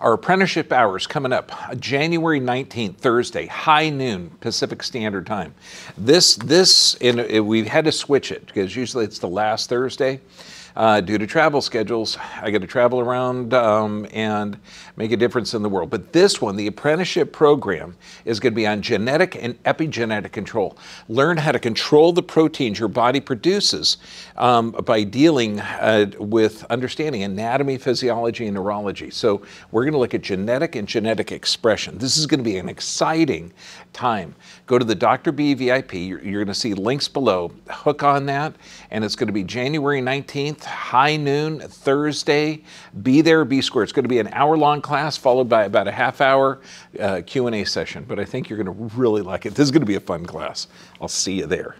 Our apprenticeship hours coming up January 19th, Thursday, high noon Pacific Standard Time. This, this, and we had to switch it because usually it's the last Thursday uh, due to travel schedules. I got to travel around um, and make a difference in the world. But this one, the apprenticeship program, is going to be on genetic and epigenetic control. Learn how to control the proteins your body produces um, by dealing uh, with understanding anatomy, physiology, and neurology. So we're going to look at genetic and genetic expression. This is going to be an exciting time. Go to the Dr. B VIP. You're, you're going to see links below. Hook on that, and it's going to be January 19th high noon, Thursday. Be there, be square. It's going to be an hour-long class followed by about a half-hour uh, Q&A session. But I think you're going to really like it. This is going to be a fun class. I'll see you there.